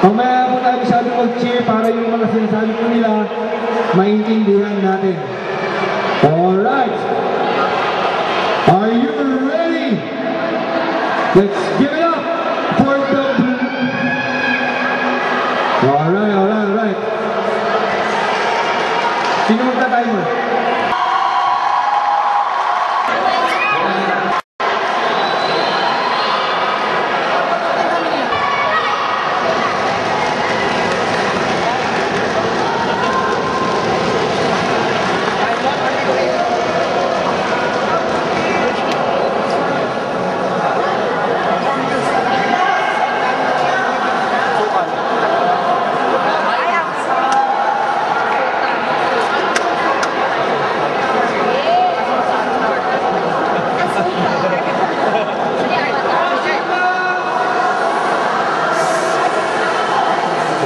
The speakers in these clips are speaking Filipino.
Mamaya po tayo masyadong mag-cheer para yung mga sinasabi po nila, maintindihan natin. Alright. Are you ready? Let's give it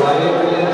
हमारे